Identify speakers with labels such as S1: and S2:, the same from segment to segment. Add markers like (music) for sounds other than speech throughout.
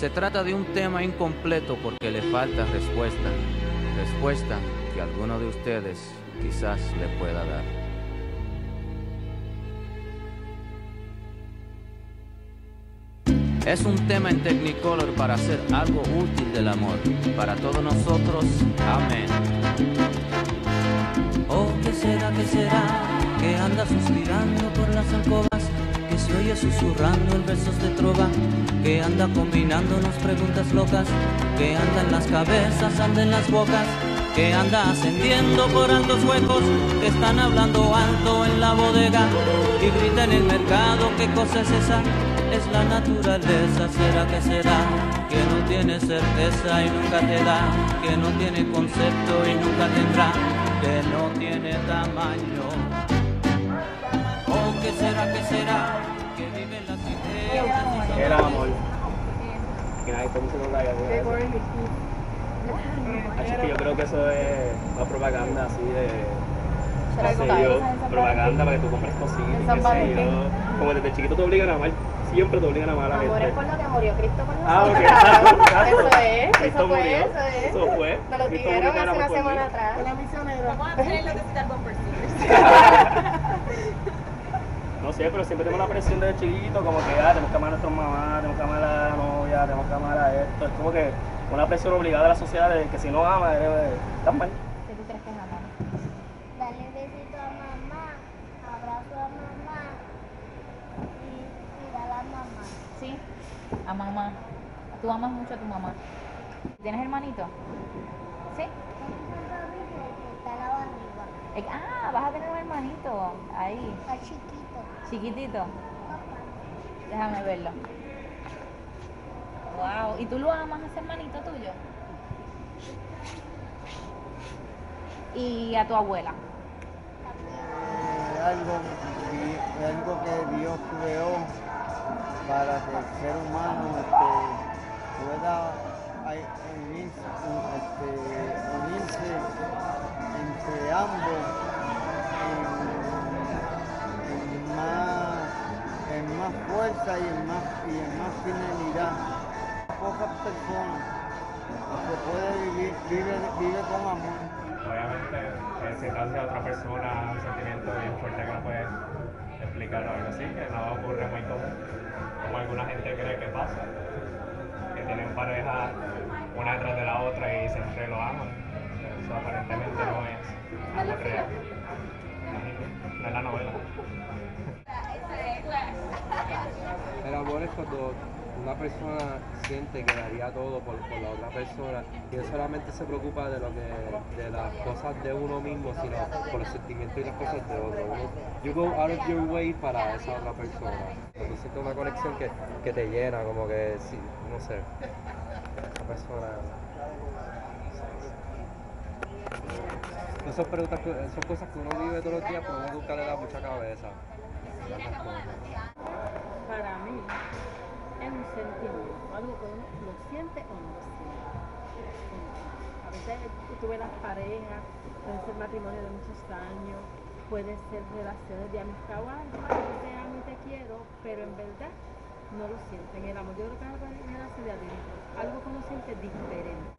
S1: Se trata de un tema incompleto porque le falta respuesta, respuesta que alguno de ustedes quizás le pueda dar. Es un tema en Technicolor para hacer algo útil del amor. Para todos nosotros, amén. Oh, ¿qué será, qué será? Que anda suspirando por las alcobas, que se oye susurrando en versos de trova, que anda combinándonos preguntas locas, que anda en las cabezas, anda en las bocas, que anda ascendiendo por altos huecos, que están hablando alto en la bodega y grita en el mercado, ¿qué cosa es esa? es la naturaleza, será que será, que no tiene certeza y nunca te da, que no tiene concepto y nunca tendrá, que no tiene tamaño.
S2: Era amor. Así que yo creo que eso es una propaganda así de sé yo, propaganda para que tú compres cositas. Como desde chiquito te obligan a amar, siempre te obligan a amar a la
S3: Amor es
S2: gente.
S3: por lo que murió Cristo
S2: Ah, ok.
S3: nosotros.
S2: Ah, (laughs)
S3: Eso es,
S2: Cristo
S3: eso fue,
S2: murió.
S3: eso es.
S2: Eso fue.
S3: Nos lo dijeron hace una semana atrás.
S4: Vamos a tener lo que citar stickers.
S2: No sé, pero siempre tenemos la presión desde chiquito, como que ah, tenemos que amar a nuestras mamás, tenemos que amar a la novia, tenemos que amar a esto. Es como que una presión obligada de la sociedad de que si no amas, eres tan mal.
S3: ¿Qué tú crees que es amor?
S5: Dale besito a mamá, abrazo a mamá y cuidar a mamá.
S4: Sí, a mamá. Tú amas mucho a tu mamá. ¿Tienes hermanito? Sí.
S5: Está la barriga,
S4: Eh, Ah, vas a tener un hermanito. Ahí,
S5: está chiquito.
S4: chiquitito.
S5: Papá.
S4: Déjame verlo. Wow. ¿Y tú lo amas a ese hermanito tuyo? Y a tu abuela.
S6: es algo, algo que Dios creó para que el ser humano este, pueda unirse, un- unirse entre ambos en, más, en más fuerza y en más, y en más finalidad. Pocas personas se puede vivir, vive, vive con amor.
S7: Obviamente, eh, si estás hacia otra persona, un sentimiento bien fuerte que no puedes explicar o algo así, que no ocurre muy común, como alguna gente cree que pasa, tienen pareja una detrás de la otra y siempre lo aman. Eso aparentemente no es algo real. No es la novela.
S8: El amor es cuando una persona siente que daría todo por, por la otra persona y no solamente se preocupa de lo que de las cosas de uno mismo, sino por el sentimiento y las cosas de otro. Uno- you go out of your way para esa otra persona. Cuando sientes una conexión que, que te llena, como que, sí, no sé, esa persona... No son, preguntas son cosas que uno vive todos los días, pero uno nunca le da mucha cabeza.
S9: Algo que uno lo siente o no lo siente. A veces tú ves las parejas, puede ser matrimonio de muchos años, puede ser relaciones de amistad o algo, yo te amo y te quiero, pero en verdad no lo sienten. El amor yo creo que es algo de adentro, algo que uno siente diferente.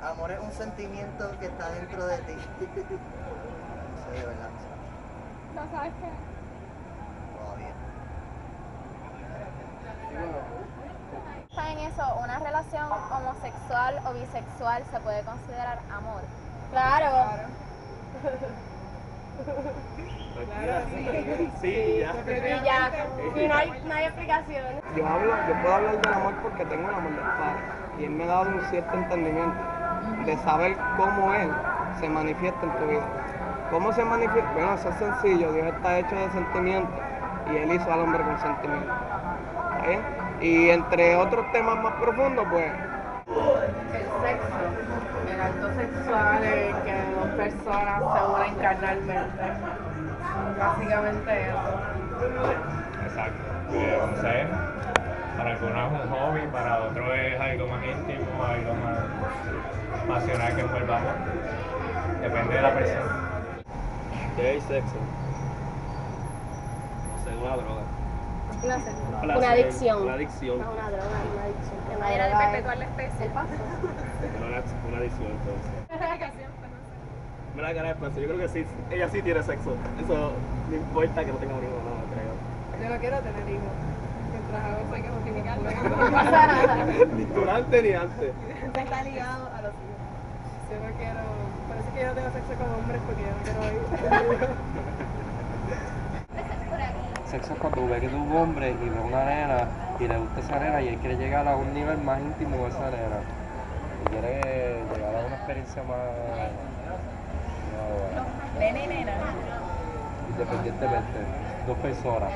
S6: Amor es un sentimiento que está dentro de ti. (laughs) No sé, de verdad.
S5: No sabes qué.
S6: Todavía.
S3: En eso, una relación homosexual o bisexual se puede considerar amor.
S5: Claro.
S2: Sí, ya.
S5: Y ya. Y no hay, no hay explicación.
S10: Yo, hablo, yo puedo hablar del amor porque tengo el amor del Padre. Y Él me ha dado un cierto entendimiento de saber cómo Él se manifiesta en tu vida. ¿Cómo se manifiesta? Bueno, eso es sencillo. Dios está hecho de sentimientos y Él hizo al hombre con sentimientos. ¿Está bien? Y entre otros temas más profundos, pues,
S9: El sexo, el acto sexual en que dos personas se unen carnalmente. Básicamente eso.
S7: Exacto. Eh, no sé, para algunos es un hobby, para otros es algo más íntimo, algo más pasional que envuelva amor. Depende de la persona.
S2: ¿Qué hay sexo? No sé, una droga.
S11: Placer,
S3: Una adicción.
S11: Una adicción.
S3: No, una droga, una adicción. Que
S12: Manera de perpetuar la especie.
S11: Una, una adicción, entonces. (laughs) Mira la cara de Francia, yo creo que sí, ella sí tiene sexo. Eso no importa que no tenga un hijo, no, creo.
S13: Yo no quiero tener hijos. Mientras hago soy que justificarlo. (laughs) (laughs)
S11: Ni durante ni antes.
S13: Está ligado a los hijos. Yo no quiero. Por eso es que yo no tengo sexo con hombres porque yo no quiero hijos.
S8: Sexo es cuando ve que tú un hombre y ve una nena y le gusta esa nena y él quiere llegar a un nivel más íntimo con esa nena. Y quiere llegar a una experiencia más. más
S4: Nene y nena.
S8: independientemente. Dos personas.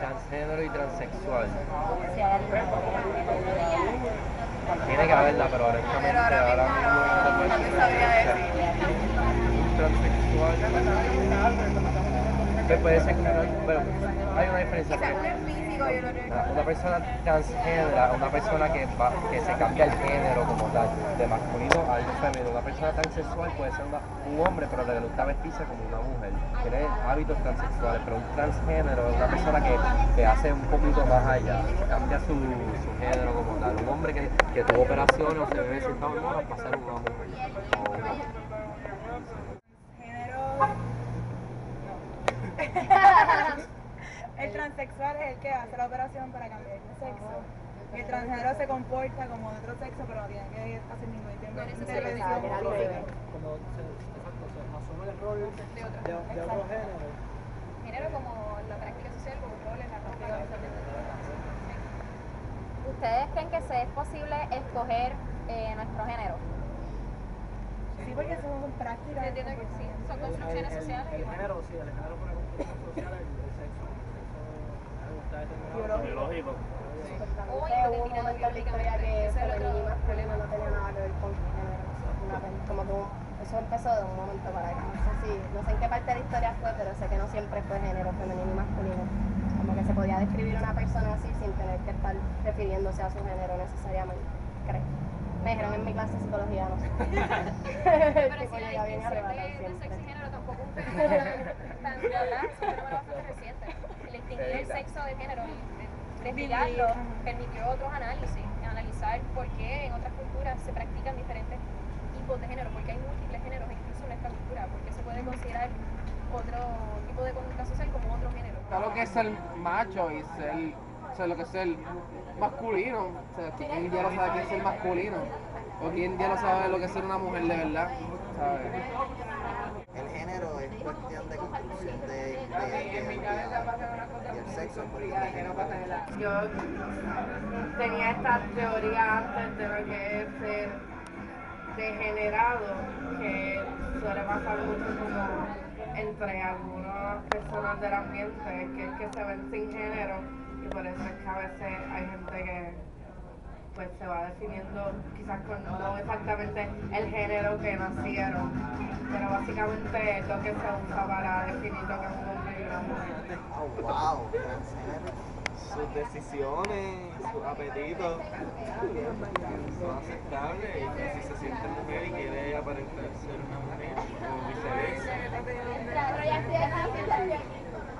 S8: Transgénero y transexual. Tiene que haberla, pero honestamente ahora mismo no te puedo decir. Transexual. Que puede ser que bueno, hay una diferencia. una- persona transgénero, una persona que, va, que se cambia el género como tal, de masculino a femenino. Una persona transexual puede ser una- un hombre, pero le gusta vestirse como una mujer. Tiene hábitos transexuales, pero un transgénero es una persona que, que hace un poquito más allá, cambia su, su género como tal. Un hombre que, que tuvo operaciones o se bebe ciertas hormonas para ser una mujer. o un hombre. (laughs)
S14: El transexual es el que hace la operación para cambiar de sexo. El transgénero se comporta como de otro sexo, pero no tiene que hacer ningún tiempo de intervención.
S15: Como se, exacto, se asume el rol de, de otro género.
S12: Género como la práctica social, como roles, la práctica
S3: ¿Ustedes creen que se es posible escoger eh, nuestro género?
S14: Sí, porque son prácticas.
S12: Entiendo que sí, son construcciones
S15: el,
S12: sociales.
S15: El, el género, sí, el género por la construcción social, el, el sexo. El sexo está determinado.
S11: Biológico.
S3: Hubo un momento en la historia que femenino y masculino no tenía nada que ver con género. Una vez, como que eso empezó de un momento para acá. No sé, si, no sé en qué parte de la historia fue, pero sé que no siempre fue género femenino y masculino. Como que se podía describir una persona así sin tener que estar refiriéndose a su género necesariamente. Creo. Me dijeron en mi clase de psicología, no sé. (laughs) (laughs)
S12: Pero la distinción de, de sexo y género tampoco es un (laughs) fenómeno tan de verdad, es un fenómeno bastante reciente. El distinguir el sexo del género y de- investigarlo permitió otros análisis, analizar por qué en otras culturas se practican diferentes tipos de género, porque hay múltiples géneros incluso en esta cultura, porque se puede considerar otro tipo de conducta social como otro género.
S10: Lo que es ser macho y ser, sea, lo que es ser masculino. O sea, ¿quién ya no sabe qué es ser masculino? O quién ya no sabe lo que es ser una mujer de verdad, ¿sabes?
S16: El género es cuestión de construcción de, de, de identidad y el sexo es cuestión de género.
S13: Yo tenía esta teoría antes de lo que es ser degenerado, que suele pasar mucho como entre algunas personas del ambiente, que es que se ven sin género y por eso es que a veces hay gente que pues se va definiendo quizás con no exactamente el género que nacieron, pero básicamente es lo que se usa para definir lo que es un hombre y una mujer.
S16: Oh, wow.
S11: Sus decisiones, sus apetitos son aceptables y que si se siente mujer y quiere aparentar ser una mujer o viceversa.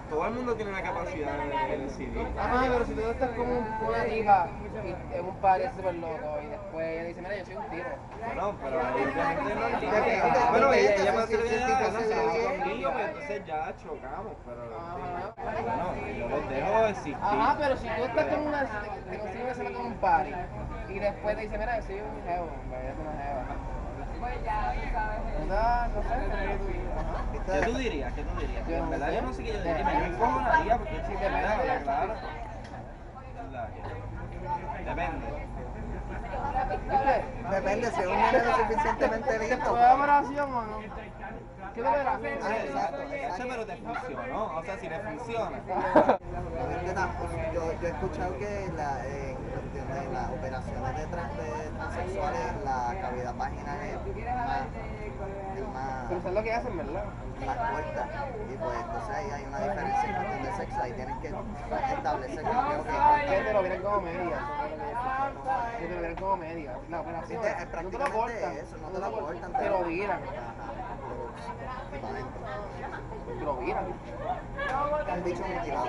S11: Todo el mundo tiene la capacidad de decidir.
S10: Ajá, pero si tú estás con un- una hija y en un party es súper loco y después ella dice, mira, yo soy un tiro.
S11: No, pero.
S10: Depende,
S11: Bueno, ella, ella puede ser conmigo, pues entonces ya chocamos, pero bueno, yo los dejo existir.
S10: Ajá, pero si tú estás con una, te consigues una cena con un party y después te dice, mira, yo soy un jevo, en vez de una jeva.
S13: Pues ya, tú sabes.
S10: ¿Verdad? No sé.
S11: ¿Qué tú dirías? ¿Qué tú dirías?
S10: Yo
S11: En
S10: no
S11: verdad
S10: sé.
S11: yo no sé qué yo diría, me encojonaría porque
S10: Sí,
S11: sí,
S10: depende.
S11: verdad, claro. ¿Verdad? Depende.
S16: Depende si es un género suficientemente lindo.
S10: ¿Fue operación o no? ¿Qué te verás?
S16: Ah, exacto,
S11: Eso
S16: exacto.
S11: pero te funcionó, o sea, si le funciona.
S16: Yo, yo, yo he escuchado que la, eh, las operaciones de, trans, de transexuales, la cavidad vaginal es más, es más,
S10: Pero eso es lo que hacen, ¿verdad?
S16: más corta. Y pues entonces ahí hay una diferencia en cuestión de sexo. Ahí tienes que establecer que, ok,
S10: Que te lo vienen como media. Que te lo vienen como media. La operación.
S16: Viste, es
S10: No te lo cortan.
S16: eso, no te lo cortan,
S10: Te lo
S16: adentro. Tú lo. Te han dicho mutilado.